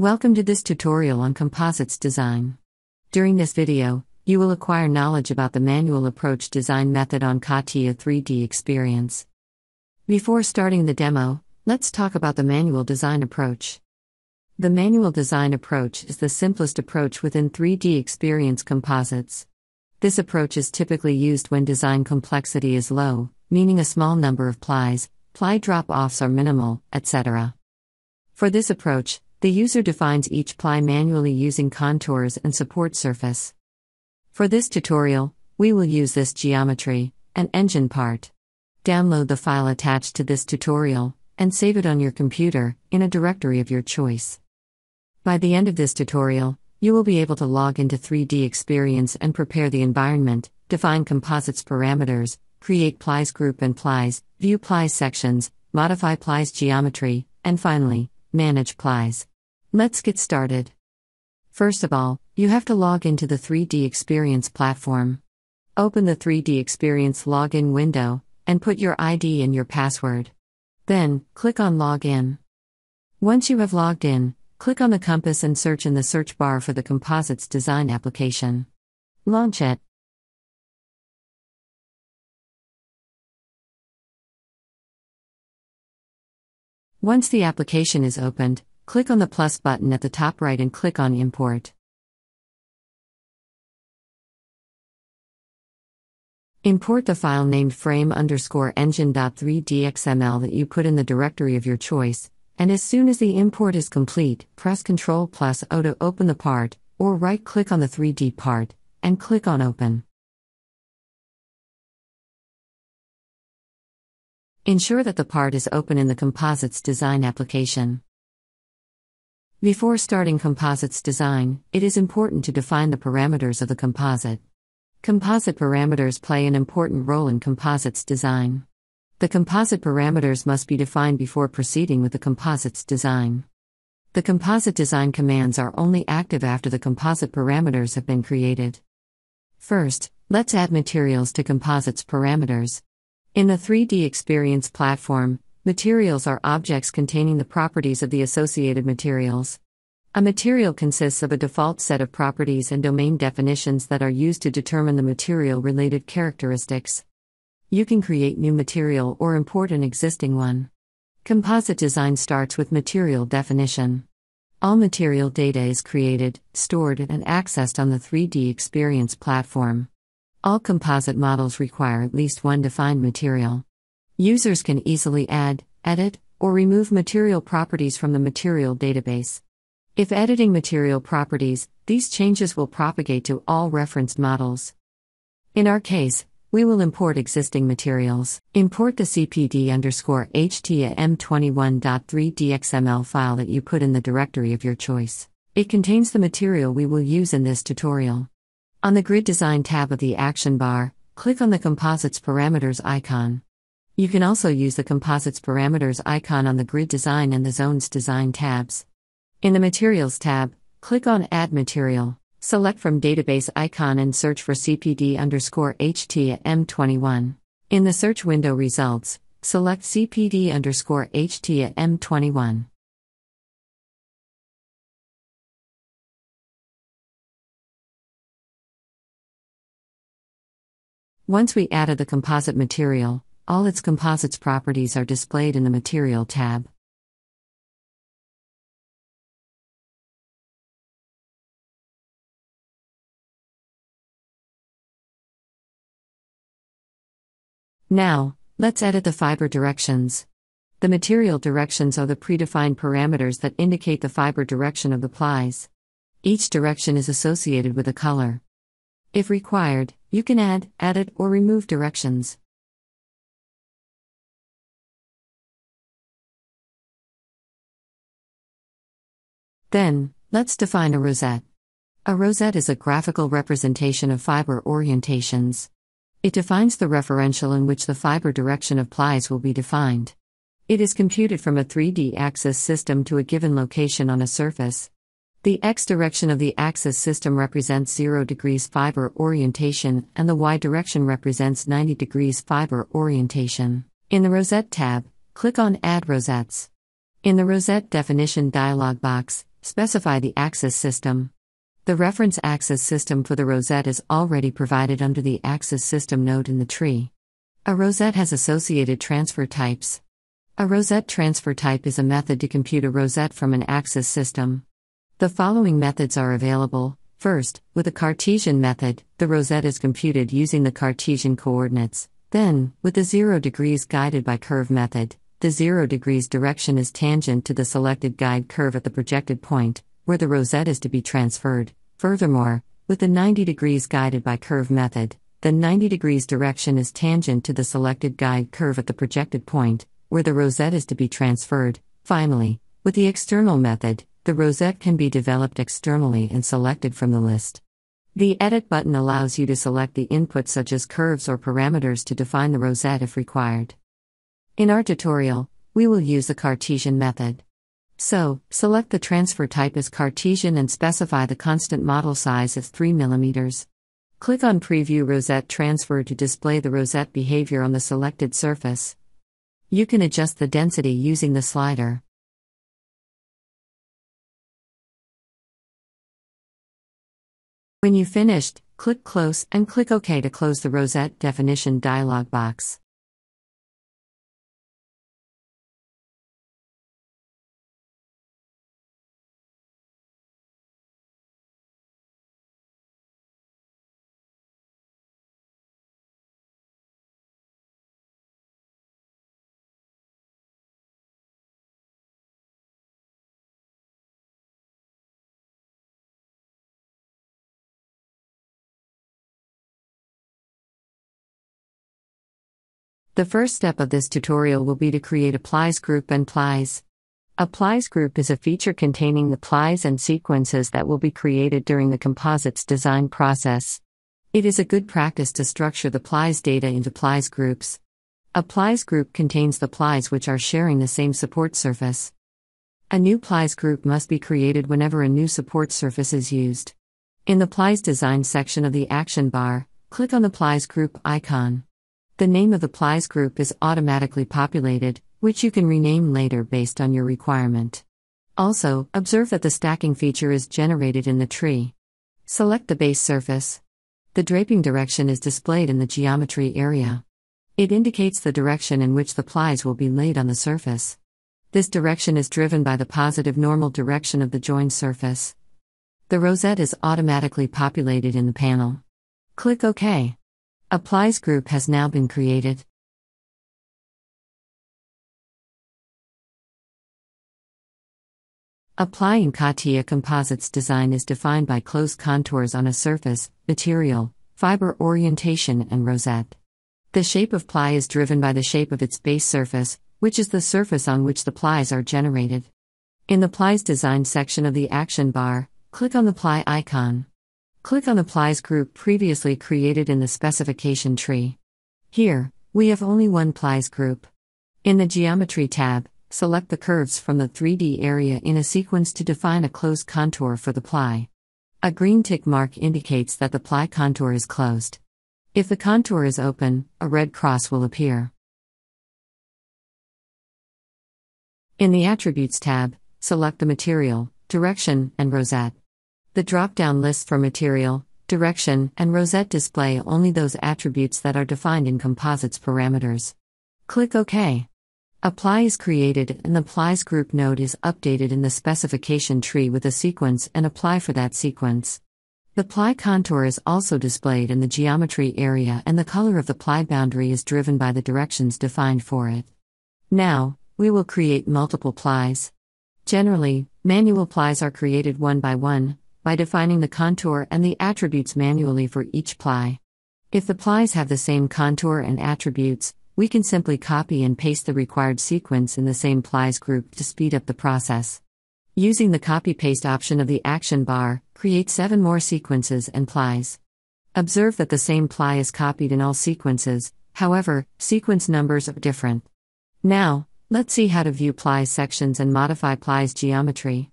Welcome to this tutorial on composites design. During this video, you will acquire knowledge about the manual approach design method on CATIA 3D experience. Before starting the demo, let's talk about the manual design approach. The manual design approach is the simplest approach within 3D experience composites. This approach is typically used when design complexity is low, meaning a small number of plies, ply drop offs are minimal, etc. For this approach, the user defines each ply manually using contours and support surface. For this tutorial, we will use this geometry, an engine part. Download the file attached to this tutorial, and save it on your computer, in a directory of your choice. By the end of this tutorial, you will be able to log into 3D Experience and prepare the environment, define composites parameters, create plies group and plies, view plies sections, modify plies geometry, and finally, manage plies. Let's get started. First of all, you have to log into the 3D Experience platform. Open the 3D Experience login window and put your ID and your password. Then, click on Login. Once you have logged in, click on the compass and search in the search bar for the Composites Design application. Launch it. Once the application is opened, click on the plus button at the top right and click on Import. Import the file named frame underscore engine.3dxml that you put in the directory of your choice, and as soon as the import is complete, press Ctrl plus O to open the part, or right click on the 3D part, and click on Open. Ensure that the part is open in the Composites Design application. Before starting composites design, it is important to define the parameters of the composite. Composite parameters play an important role in composites design. The composite parameters must be defined before proceeding with the composites design. The composite design commands are only active after the composite parameters have been created. First, let's add materials to composites parameters. In the 3D Experience platform, Materials are objects containing the properties of the associated materials. A material consists of a default set of properties and domain definitions that are used to determine the material related characteristics. You can create new material or import an existing one. Composite design starts with material definition. All material data is created, stored, and accessed on the 3D Experience platform. All composite models require at least one defined material. Users can easily add, edit, or remove material properties from the material database. If editing material properties, these changes will propagate to all referenced models. In our case, we will import existing materials. Import the cpd underscore htm21.3dxml file that you put in the directory of your choice. It contains the material we will use in this tutorial. On the Grid Design tab of the action bar, click on the Composites Parameters icon. You can also use the Composites Parameters icon on the Grid Design and the Zones Design tabs. In the Materials tab, click on Add Material. Select from Database icon and search for CPD underscore HT21. In the search window results, select CPD underscore HT21. Once we added the composite material, all its composites properties are displayed in the Material tab. Now, let's edit the fiber directions. The material directions are the predefined parameters that indicate the fiber direction of the plies. Each direction is associated with a color. If required, you can add, edit, or remove directions. Then, let's define a rosette. A rosette is a graphical representation of fiber orientations. It defines the referential in which the fiber direction of plies will be defined. It is computed from a 3D axis system to a given location on a surface. The x direction of the axis system represents 0 degrees fiber orientation, and the y direction represents 90 degrees fiber orientation. In the Rosette tab, click on Add Rosettes. In the Rosette Definition dialog box, specify the axis system. The reference axis system for the rosette is already provided under the axis system node in the tree. A rosette has associated transfer types. A rosette transfer type is a method to compute a rosette from an axis system. The following methods are available. First, with a Cartesian method, the rosette is computed using the Cartesian coordinates. Then, with the 0 degrees guided by curve method, the 0 degrees direction is tangent to the selected guide curve at the projected point, where the rosette is to be transferred. Furthermore, with the 90 degrees guided by curve method, the 90 degrees direction is tangent to the selected guide curve at the projected point, where the rosette is to be transferred. Finally, with the external method, the rosette can be developed externally and selected from the list. The Edit button allows you to select the inputs such as curves or parameters to define the rosette if required. In our tutorial, we will use the Cartesian method. So, select the transfer type as Cartesian and specify the constant model size as 3 mm. Click on Preview Rosette Transfer to display the rosette behavior on the selected surface. You can adjust the density using the slider. When you finished, click Close and click OK to close the rosette definition dialog box. The first step of this tutorial will be to create a plies group and plies. A plies group is a feature containing the plies and sequences that will be created during the composites design process. It is a good practice to structure the plies data into plies groups. A plies group contains the plies which are sharing the same support surface. A new plies group must be created whenever a new support surface is used. In the plies design section of the action bar, click on the plies group icon. The name of the plies group is automatically populated, which you can rename later based on your requirement. Also, observe that the stacking feature is generated in the tree. Select the base surface. The draping direction is displayed in the geometry area. It indicates the direction in which the plies will be laid on the surface. This direction is driven by the positive normal direction of the joined surface. The rosette is automatically populated in the panel. Click OK. A plies group has now been created. A ply in CATIA composites design is defined by closed contours on a surface, material, fiber orientation, and rosette. The shape of ply is driven by the shape of its base surface, which is the surface on which the plies are generated. In the plies design section of the action bar, click on the ply icon. Click on the plies group previously created in the specification tree. Here, we have only one plies group. In the Geometry tab, select the curves from the 3D area in a sequence to define a closed contour for the ply. A green tick mark indicates that the ply contour is closed. If the contour is open, a red cross will appear. In the Attributes tab, select the material, direction, and rosette. The drop down lists for material, direction, and rosette display only those attributes that are defined in composites parameters. Click OK. A ply is created and the plies group node is updated in the specification tree with a sequence and a ply for that sequence. The ply contour is also displayed in the geometry area and the color of the ply boundary is driven by the directions defined for it. Now, we will create multiple plies. Generally, manual plies are created one by one, by defining the contour and the attributes manually for each ply. If the plies have the same contour and attributes, we can simply copy and paste the required sequence in the same plies group to speed up the process. Using the copy paste option of the action bar, create seven more sequences and plies. Observe that the same ply is copied in all sequences, however, sequence numbers are different. Now, let's see how to view plies sections and modify plies geometry.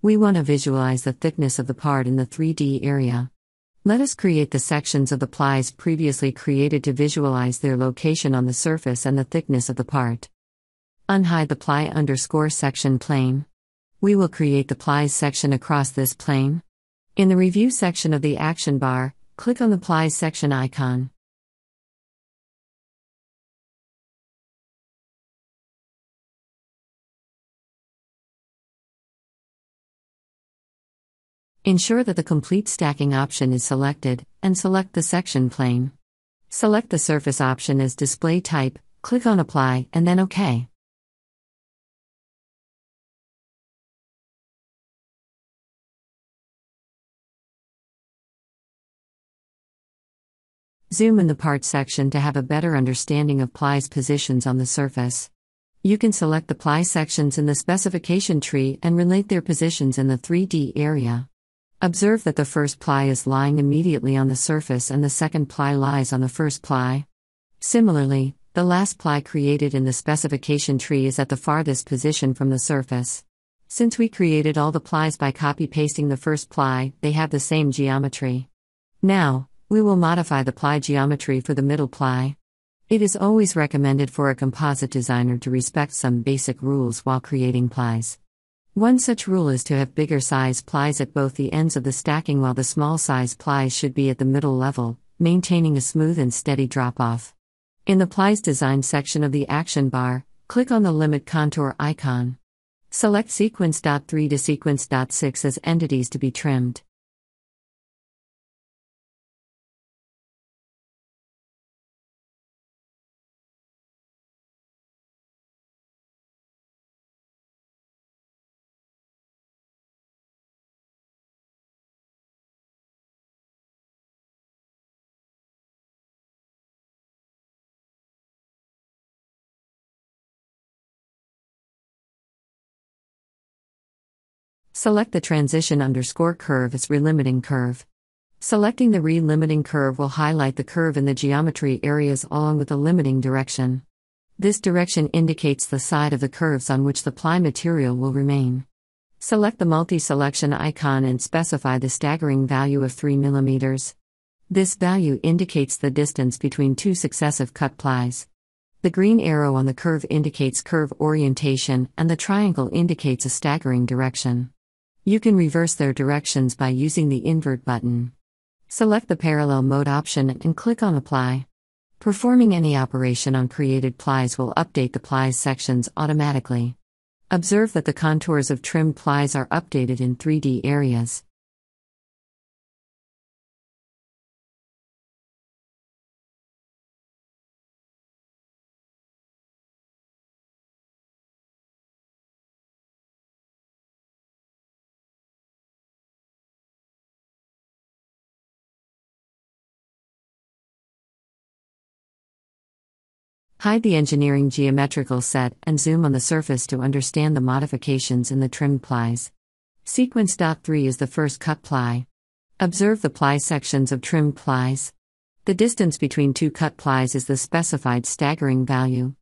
We want to visualize the thickness of the part in the 3D area. Let us create the sections of the plies previously created to visualize their location on the surface and the thickness of the part. Unhide the ply underscore section plane. We will create the plies section across this plane. In the Review section of the action bar, click on the plies section icon. Ensure that the complete stacking option is selected, and select the section plane. Select the surface option as display type, click on Apply, and then OK. Zoom in the Parts section to have a better understanding of plies positions on the surface. You can select the ply sections in the specification tree and relate their positions in the 3D area. Observe that the first ply is lying immediately on the surface and the second ply lies on the first ply. Similarly, the last ply created in the specification tree is at the farthest position from the surface. Since we created all the plies by copy pasting the first ply, they have the same geometry. Now, we will modify the ply geometry for the middle ply. It is always recommended for a composite designer to respect some basic rules while creating plies. One such rule is to have bigger size plies at both the ends of the stacking while the small size plies should be at the middle level, maintaining a smooth and steady drop off. In the plies design section of the action bar, click on the limit contour icon. Select sequence.3 to sequence.6 as entities to be trimmed. Select the transition underscore curve as relimiting curve. Selecting the relimiting curve will highlight the curve in the geometry areas along with the limiting direction. This direction indicates the side of the curves on which the ply material will remain. Select the multi-selection icon and specify the staggering value of 3 mm. This value indicates the distance between two successive cut plies. The green arrow on the curve indicates curve orientation and the triangle indicates a staggering direction. You can reverse their directions by using the invert button. Select the parallel mode option and click on Apply. Performing any operation on created plies will update the plies sections automatically. Observe that the contours of trimmed plies are updated in 3D areas. Hide the engineering geometrical set and zoom on the surface to understand the modifications in the trimmed plies. Sequence. 3 is the first cut ply. Observe the ply sections of trimmed plies. The distance between two cut plies is the specified staggering value.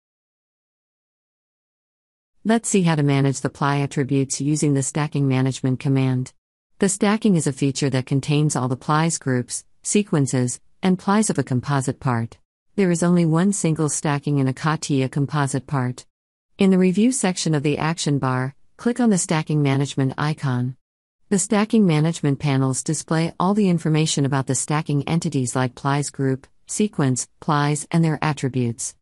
Let's see how to manage the ply attributes using the stacking management command. The stacking is a feature that contains all the plies groups, sequences, and plies of a composite part. There is only one single stacking in a CATIA composite part. In the Review section of the action bar, click on the Stacking Management icon. The Stacking Management panels display all the information about the stacking entities like plies group, sequence, plies, and their attributes.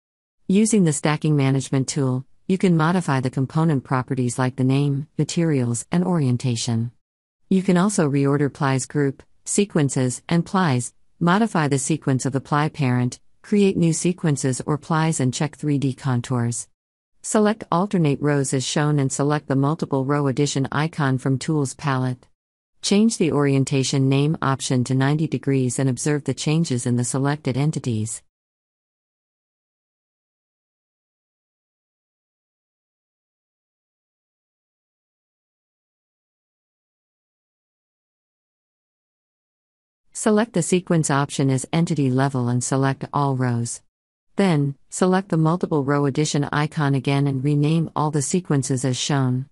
Using the Stacking Management tool, you can modify the component properties like the name, materials, and orientation. You can also reorder plies group, sequences, and plies, modify the sequence of the ply parent, create new sequences or plies and check 3D contours. Select alternate rows as shown and select the multiple row edition icon from Tools palette. Change the orientation name option to 90 degrees and observe the changes in the selected entities. Select the sequence option as entity level and select all rows. Then, select the multiple row edition icon again and rename all the sequences as shown.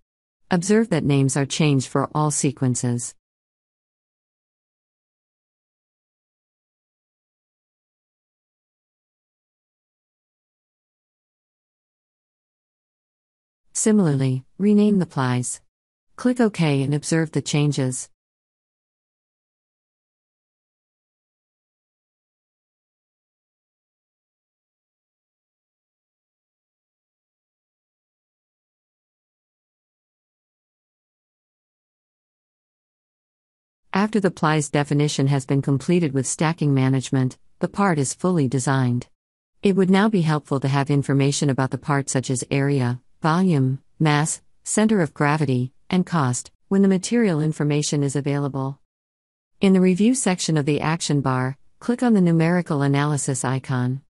Observe that names are changed for all sequences. Similarly, rename the plies. Click OK and observe the changes. After the plies definition has been completed with stacking management, the part is fully designed. It would now be helpful to have information about the part such as area, volume, mass, center of gravity, and cost when the material information is available. In the Review section of the action bar, click on the numerical analysis icon.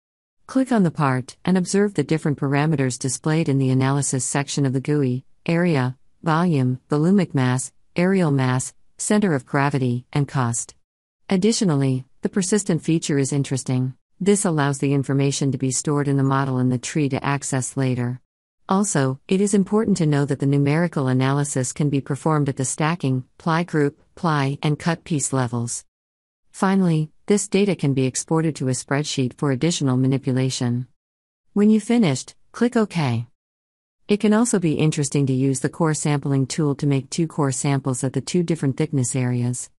Click on the part and observe the different parameters displayed in the analysis section of the GUI area, volume, volumic mass, areal mass, center of gravity, and cost. Additionally, the persistent feature is interesting. This allows the information to be stored in the model in the tree to access later. Also, it is important to know that the numerical analysis can be performed at the stacking, ply group, ply, and cut piece levels. Finally, this data can be exported to a spreadsheet for additional manipulation. When you finished, click OK. It can also be interesting to use the core sampling tool to make two core samples at the two different thickness areas.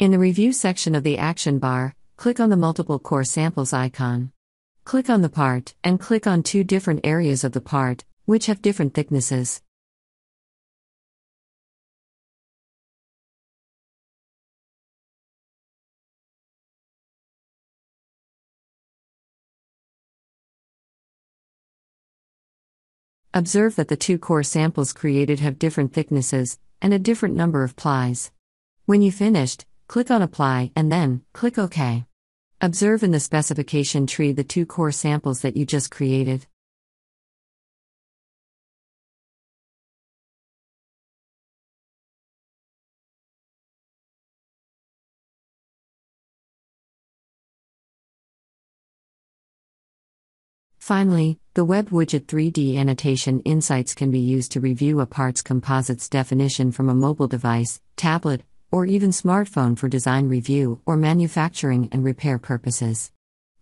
In the Review section of the action bar, click on the Multiple Core Samples icon. Click on the part, and click on two different areas of the part, which have different thicknesses. Observe that the two core samples created have different thicknesses and a different number of plies. When you finished, click on Apply and then click OK. Observe in the specification tree the two core samples that you just created. Finally, the Web Widget 3D Annotation Insights can be used to review a part's composites definition from a mobile device, tablet, or even smartphone for design review or manufacturing and repair purposes.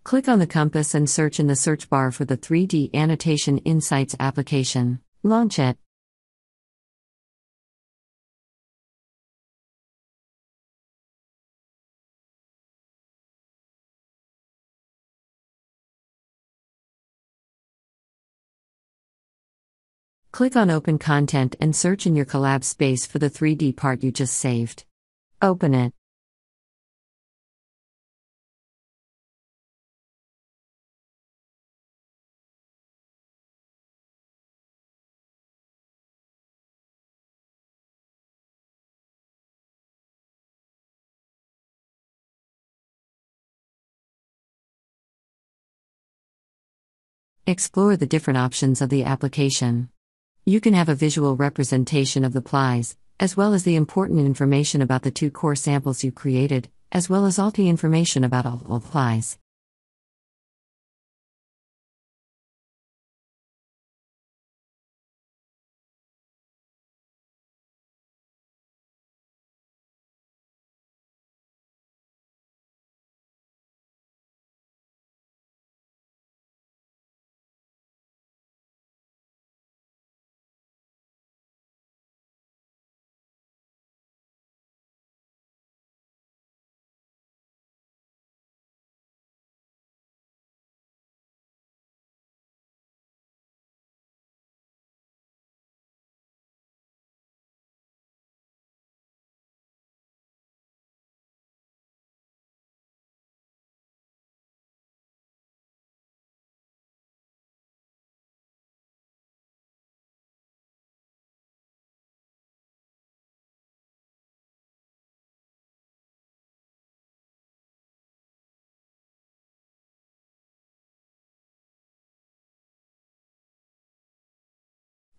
Click on the compass and search in the search bar for the 3D Annotation Insights application. Launch it. Click on Open Content and search in your Collab space for the 3D part you just saved. Open it. Explore the different options of the application. You can have a visual representation of the plies, as well as the important information about the two core samples you created, as well as all the information about all the plies.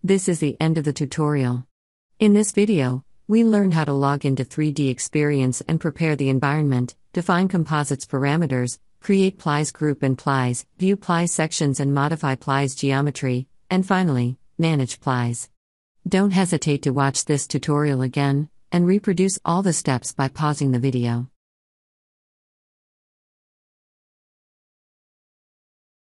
This is the end of the tutorial. In this video, we learned how to log into 3D Experience and prepare the environment, define composites parameters, create plies group and plies, view plies sections and modify plies geometry, and finally, manage plies. Don't hesitate to watch this tutorial again and reproduce all the steps by pausing the video.